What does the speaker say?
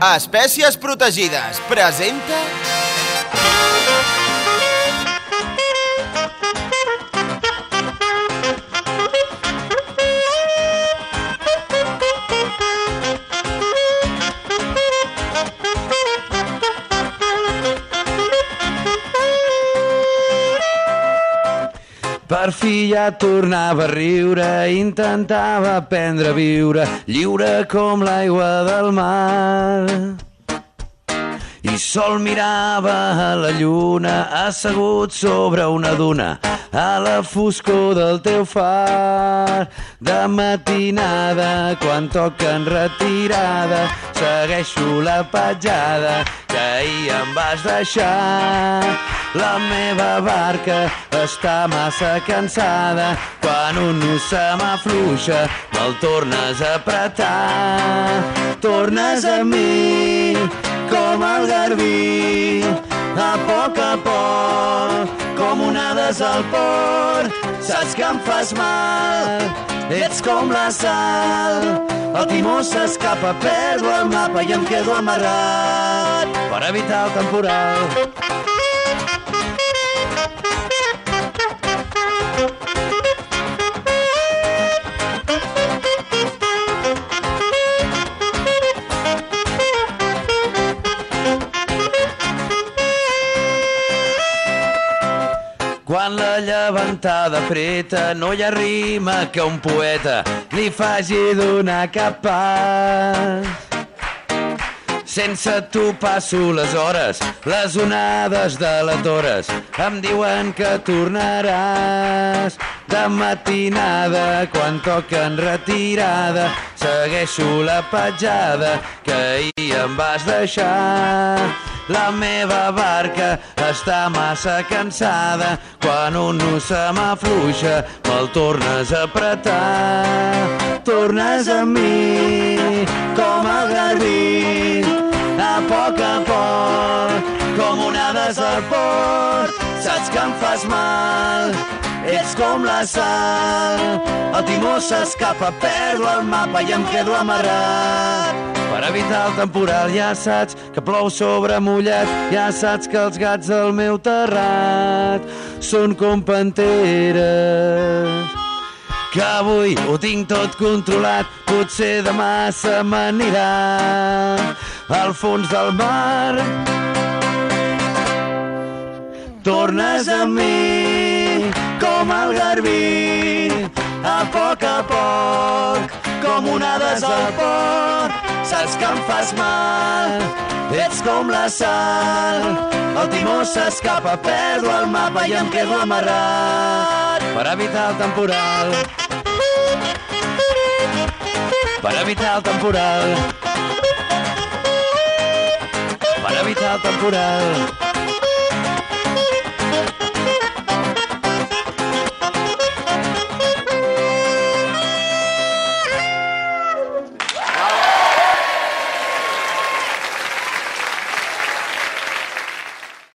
Espècies protegides presenta... Per fi ja tornava a riure, intentava aprendre a viure, lliure com l'aigua del mar. I sol mirava a la lluna, assegut sobre una duna, a la foscor del teu far. De matinada, quan toquen retirada, segueixo la petjada ahir em vas deixar. La meva barca està massa cansada, quan un nus se m'afluixa, me'l tornes a apretar. Tornes a mi, com el garbí, a poc a poc, com onades al port. Saps que em fas mal, ets com la sal. El timó s'escapa, perdo el mapa i em quedo amarrat per evitar el temporal. Quan la llevantada preta no hi ha rima que un poeta li faci donar cap pas. Sense tu passo les hores, les onades de les hores em diuen que tornaràs. De matinada, quan toquen retirada, segueixo la petjada que ahir em vas deixar. La meva barca està massa cansada, quan un nus se m'afluixa, me'l tornes a apretar. Tornes a mi, com el garbí, a poc a poc, com onades al port. Saps que em fas mal, ets com la sal. El timó s'escapa, perdo el mapa i em quedo amarrat. Per evitar el temporal ja saps que plou sobre mullat, ja saps que els gats del meu terrat són com panteres que avui ho tinc tot controlat, potser demà se m'anirà al fons del mar. Tornes a mi com el garbí, a poc a poc, onades al port. Saps que em fas mal, ets com la sal. El timó s'escapa, perdo el mapa i em quedo amarrat per evitar el temporal. Per evitar el temporal. Per evitar el temporal.